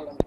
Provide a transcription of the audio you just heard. Oh!